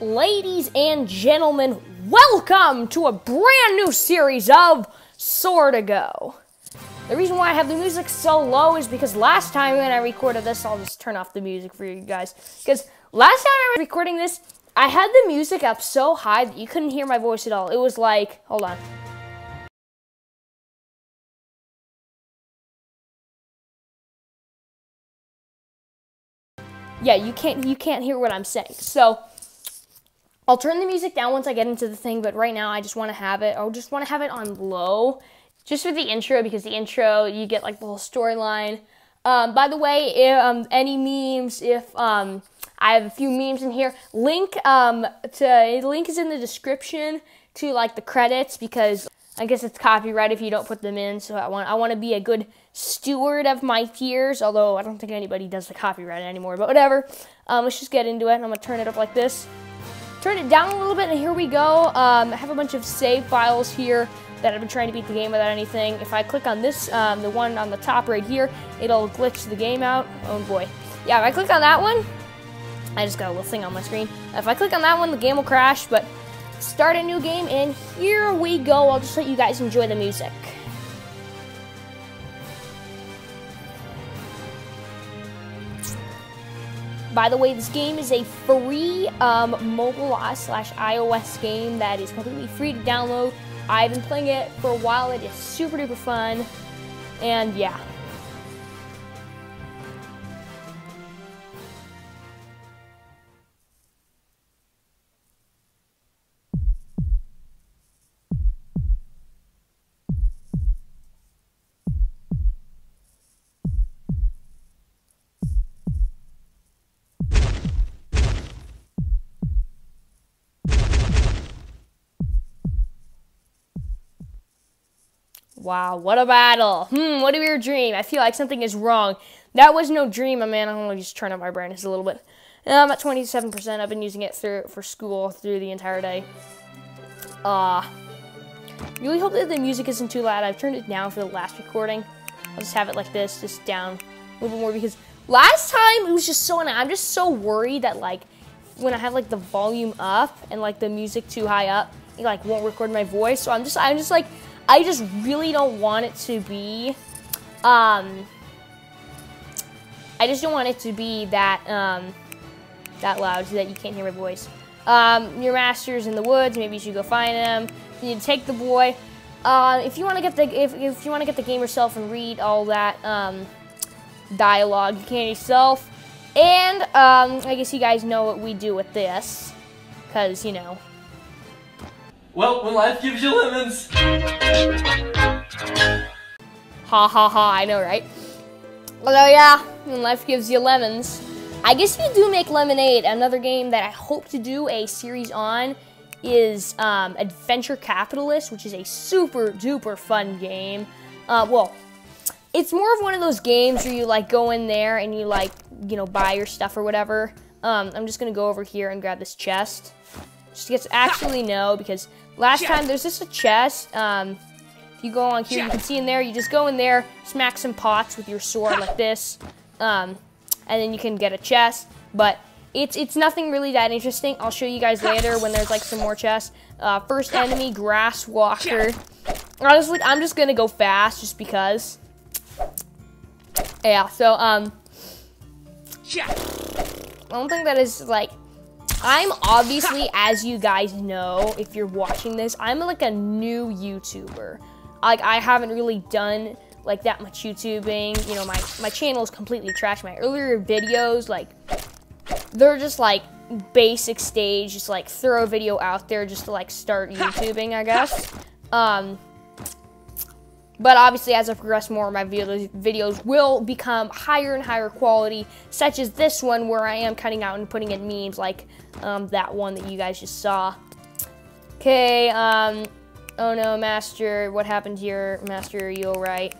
Ladies and gentlemen, welcome to a brand new series of Swordigo. The reason why I have the music so low is because last time when I recorded this, I'll just turn off the music for you guys. Because last time I was recording this, I had the music up so high that you couldn't hear my voice at all. It was like, hold on. Yeah, you can't you can't hear what I'm saying. So I'll turn the music down once I get into the thing, but right now I just want to have it. I just want to have it on low, just for the intro because the intro you get like the whole storyline. Um, by the way, if, um, any memes, if um, I have a few memes in here, link um, to link is in the description to like the credits because I guess it's copyright if you don't put them in. So I want I want to be a good steward of my tiers. Although I don't think anybody does the copyright anymore, but whatever. Um, let's just get into it. I'm gonna turn it up like this turn it down a little bit, and here we go. Um, I have a bunch of save files here that I've been trying to beat the game without anything. If I click on this, um, the one on the top right here, it'll glitch the game out. Oh boy. Yeah, if I click on that one, I just got a little thing on my screen. If I click on that one, the game will crash, but start a new game, and here we go. I'll just let you guys enjoy the music. By the way, this game is a free um, mobile slash iOS game that is completely free to download. I've been playing it for a while. It is super duper fun. And yeah, Wow, what a battle. Hmm, what a weird dream. I feel like something is wrong. That was no dream, man. I'm to just turn up my brightness a little bit. I'm at 27%. I've been using it through for school through the entire day. Uh, really hope that the music isn't too loud. I've turned it down for the last recording. I'll just have it like this, just down a little bit more because last time it was just so annoying. I'm just so worried that like when I have like the volume up and like the music too high up, it like won't record my voice. So I'm just I'm just like I just really don't want it to be, um, I just don't want it to be that, um, that loud so that you can't hear my voice. Um, your master's in the woods, maybe you should go find him. You take the boy. Uh, if you want to get the if, if you want to get the game yourself and read all that um, dialogue, you can yourself. And um, I guess you guys know what we do with this, because you know well, when life gives you lemons. Ha ha ha, I know, right? Although, yeah, when life gives you lemons. I guess we do make lemonade. Another game that I hope to do a series on is um, Adventure Capitalist, which is a super duper fun game. Uh, well, it's more of one of those games where you like go in there and you like, you know, buy your stuff or whatever. Um, I'm just gonna go over here and grab this chest. Just gets actually no because Last time, there's just a chest. Um, if you go on here, you can see in there, you just go in there, smack some pots with your sword like this, um, and then you can get a chest. But it's it's nothing really that interesting. I'll show you guys later when there's like some more chests. Uh, first enemy, Grass Walker. Honestly, I'm just gonna go fast just because. Yeah, so, um, I don't think that is like I'm obviously, as you guys know, if you're watching this, I'm like a new YouTuber. Like, I haven't really done like that much YouTubing. You know, my, my channel is completely trash. My earlier videos, like, they're just like basic stage, just like throw a video out there just to like start YouTubing, I guess. Um, but obviously, as I progress more, my videos will become higher and higher quality, such as this one where I am cutting out and putting in memes like um, that one that you guys just saw. Okay, um, oh no, Master, what happened here? Master, are you alright?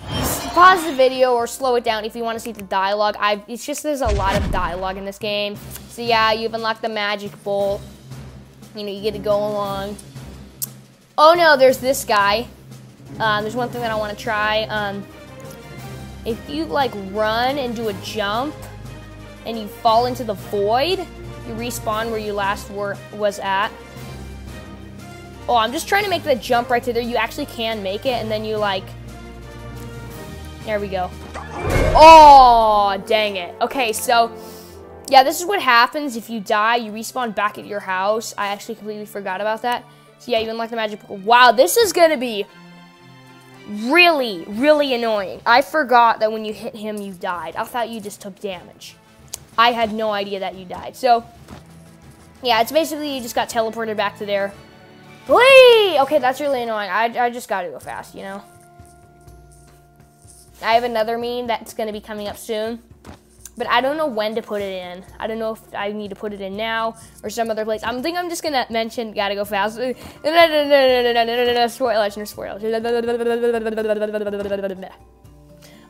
Pause the video or slow it down if you want to see the dialogue. I It's just there's a lot of dialogue in this game. So yeah, you've unlocked the magic bolt. You know, you get to go along. Oh no, there's this guy. Um, there's one thing that I want to try. Um, if you like run and do a jump and you fall into the void, you respawn where you last were was at. Oh, I'm just trying to make the jump right to there. You actually can make it, and then you like. There we go. Oh, dang it. Okay, so yeah, this is what happens if you die. You respawn back at your house. I actually completely forgot about that. So yeah, even like the magic. Wow, this is gonna be really, really annoying. I forgot that when you hit him, you died. I thought you just took damage. I had no idea that you died. So, yeah, it's basically you just got teleported back to there. Whee! Okay, that's really annoying. I, I just gotta go fast, you know? I have another meme that's gonna be coming up soon but I don't know when to put it in. I don't know if I need to put it in now or some other place. I'm think I'm just gonna mention gotta go fast. Spoilers or spoilers.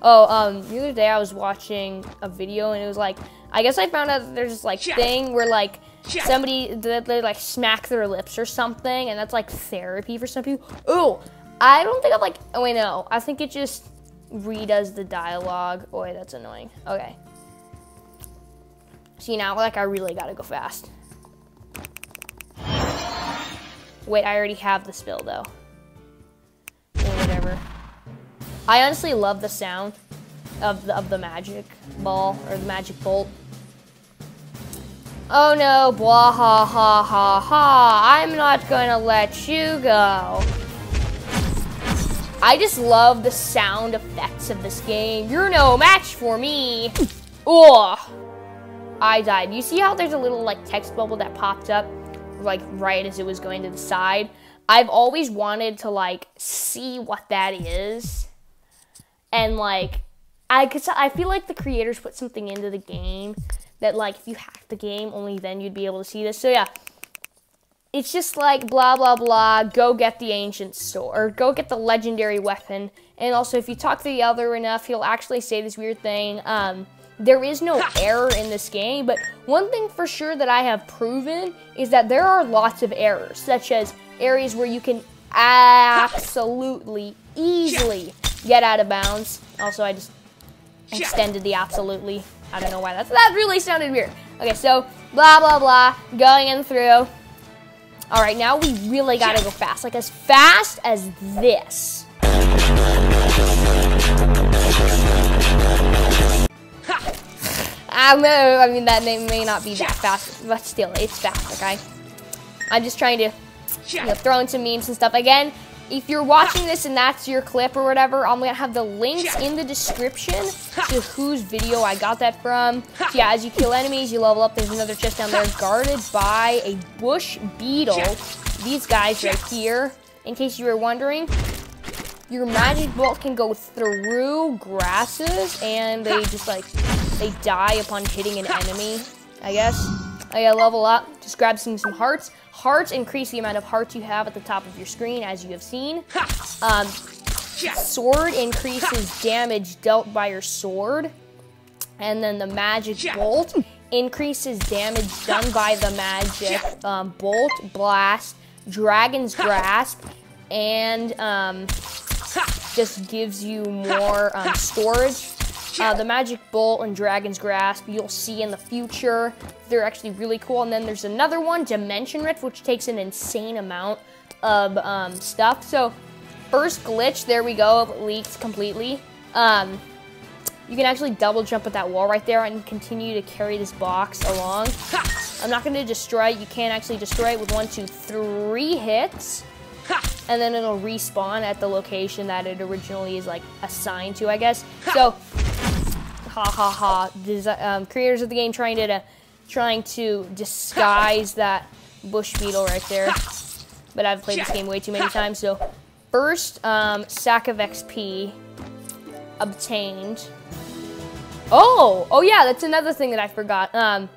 Oh, um, the other day I was watching a video and it was like, I guess I found out there's this like thing where like somebody they, they like smack their lips or something, and that's like therapy for some people. Oh, I don't think I'm like. Oh wait, no. I think it just redoes the dialogue. Oh wait, that's annoying. Okay. See now, like I really gotta go fast. Wait, I already have the spill though. Or whatever. I honestly love the sound of the, of the magic ball or the magic bolt. Oh no, blah ha ha ha ha. I'm not gonna let you go. I just love the sound effects of this game. You're no match for me. Oh. I died. You see how there's a little like text bubble that popped up like right as it was going to the side? I've always wanted to like see what that is. And like I cuz I feel like the creators put something into the game that like if you hack the game only then you'd be able to see this. So yeah. It's just like blah blah blah, go get the ancient sword or go get the legendary weapon. And also if you talk to the other enough, he'll actually say this weird thing um there is no error in this game, but one thing for sure that I have proven is that there are lots of errors, such as areas where you can absolutely, easily get out of bounds. Also, I just extended the absolutely. I don't know why that's, that really sounded weird. Okay, so blah, blah, blah, going in through. All right, now we really gotta go fast, like as fast as this. I know, I mean, that may, may not be that fast, but still, it's fast, okay? I'm just trying to you know, throw in some memes and stuff. Again, if you're watching this and that's your clip or whatever, I'm gonna have the links in the description to whose video I got that from. So yeah, as you kill enemies, you level up. There's another chest down there guarded by a bush beetle. These guys right here, in case you were wondering. Your magic bolt can go through grasses and they just like they die upon hitting an enemy, I guess. Oh yeah, level up. Just grab some, some hearts. Hearts increase the amount of hearts you have at the top of your screen, as you have seen. Um, sword increases damage dealt by your sword. And then the magic bolt increases damage done by the magic um, bolt, blast, dragon's grasp, and um, just gives you more um, storage uh, the Magic Bolt and Dragon's Grasp, you'll see in the future. They're actually really cool. And then there's another one, Dimension Rift, which takes an insane amount of um, stuff. So, first glitch, there we go, leaked completely. Um, you can actually double jump at that wall right there and continue to carry this box along. I'm not going to destroy it. You can actually destroy it with one, two, three hits. And then it'll respawn at the location that it originally is like assigned to, I guess. So ha ha ha, Desi um, creators of the game trying to, trying to disguise that bush beetle right there. But I've played this game way too many times, so first um, sack of XP obtained. Oh, oh yeah, that's another thing that I forgot. Um,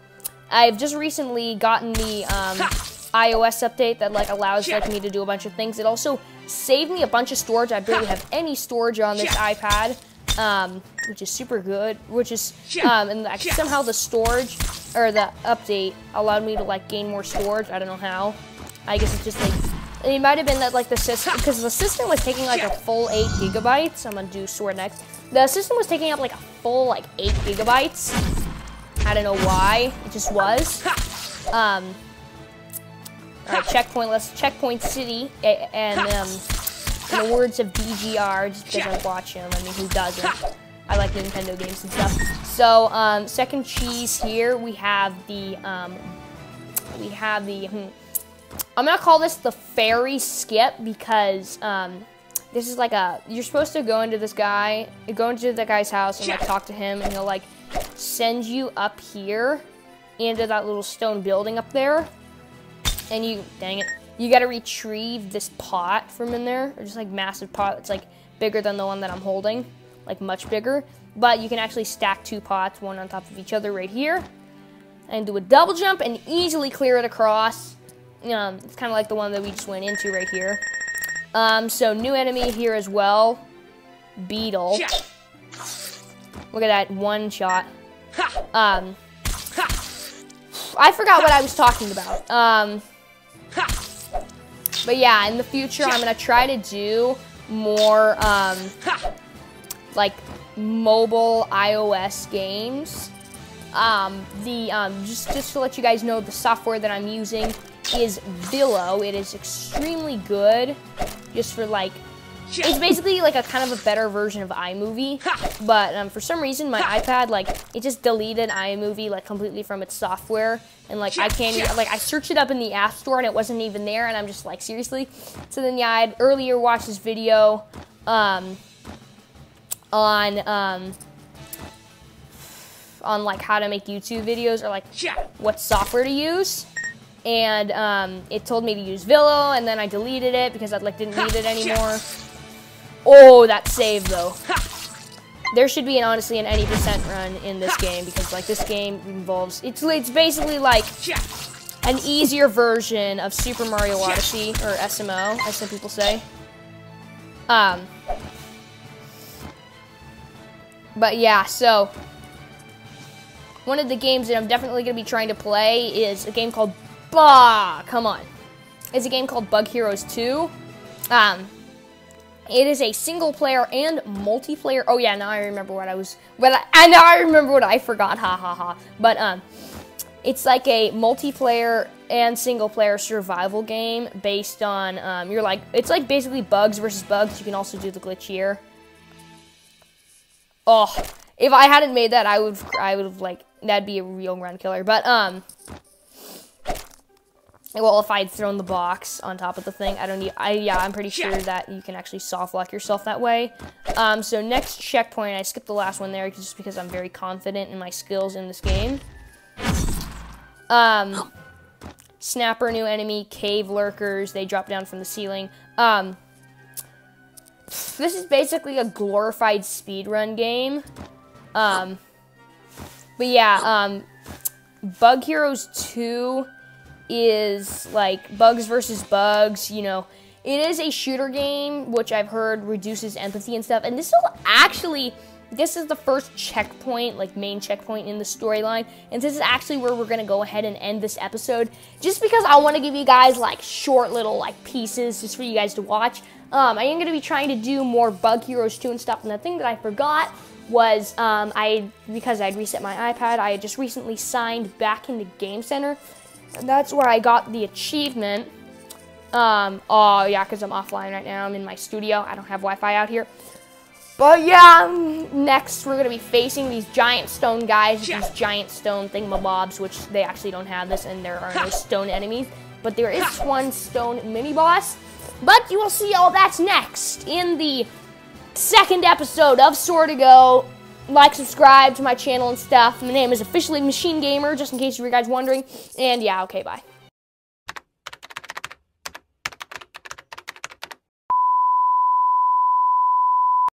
I've just recently gotten the um, iOS update that like allows like me to do a bunch of things. It also saved me a bunch of storage. I barely have any storage on this iPad um, which is super good. Which is, um, and like, somehow the storage or the update allowed me to like gain more storage. I don't know how. I guess it's just like it might have been that like the system because the system was taking like a full eight gigabytes. I'm gonna do sword next. The system was taking up like a full like eight gigabytes. I don't know why. It just was. Um, all right, checkpoint. Let's checkpoint city. And um, in the words of DGR, just because I watch him, I mean, who doesn't? I like Nintendo games and stuff. So, um, second cheese here, we have the, um, we have the, hmm, I'm gonna call this the fairy skip because, um, this is like a, you're supposed to go into this guy, go into the guy's house and like talk to him and he'll like send you up here into that little stone building up there. And you, dang it, you gotta retrieve this pot from in there, or just like massive pot that's like bigger than the one that I'm holding, like much bigger. But you can actually stack two pots, one on top of each other right here, and do a double jump and easily clear it across. Um, it's kind of like the one that we just went into right here. Um, so new enemy here as well, Beetle. Look at that one shot. Um, I forgot what I was talking about. Um, but yeah, in the future, I'm gonna try to do more um, like mobile iOS games. Um, the um, just just to let you guys know, the software that I'm using is VLLO. It is extremely good, just for like it's basically like a kind of a better version of iMovie, but um, for some reason my iPad like it just deleted iMovie like completely from its software, and like I can't like I searched it up in the App Store and it wasn't even there, and I'm just like seriously. So then yeah, I'd earlier watched this video um, on um, on like how to make YouTube videos or like what software to use and um, it told me to use VLLO, and then I deleted it because I like didn't need it anymore. Oh, that save though. There should be an honestly an any percent run in this game because like this game involves it's it's basically like an easier version of Super Mario Odyssey or SMO, as some people say. Um, but yeah, so one of the games that I'm definitely gonna be trying to play is a game called Bah, come on. It's a game called Bug Heroes 2. Um, it is a single player and multiplayer. Oh yeah, now I remember what I was. But I, and now I remember what I forgot. Ha ha ha. But um, it's like a multiplayer and single player survival game based on um, you're like it's like basically bugs versus bugs. You can also do the glitch here. Oh, if I hadn't made that, I would I would have like that'd be a real ground killer. But um, well, if I'd thrown the box on top of the thing, I don't need, I, yeah, I'm pretty sure that you can actually soft lock yourself that way. Um, so next checkpoint, I skipped the last one there just because I'm very confident in my skills in this game. Um, snapper, new enemy, cave lurkers, they drop down from the ceiling. Um, this is basically a glorified speedrun game. Um, but yeah, um, Bug Heroes 2 is like bugs versus bugs, you know. It is a shooter game, which I've heard reduces empathy and stuff. And this will actually, this is the first checkpoint, like main checkpoint in the storyline. And this is actually where we're gonna go ahead and end this episode. Just because I wanna give you guys like short little like pieces just for you guys to watch. Um, I am gonna be trying to do more Bug Heroes 2 and stuff. And the thing that I forgot was um, I, because I'd reset my iPad, I had just recently signed back into Game Center. And that's where I got the achievement. Um, oh, yeah, because I'm offline right now. I'm in my studio. I don't have Wi-Fi out here. But yeah, um, next we're going to be facing these giant stone guys, these giant stone thingamabobs, which they actually don't have this, and there are no stone enemies. But there is one stone mini-boss. But you will see all that's next in the second episode of Swordigo like, subscribe to my channel and stuff. My name is officially Machine Gamer, just in case you were guys wondering. And yeah, okay, bye.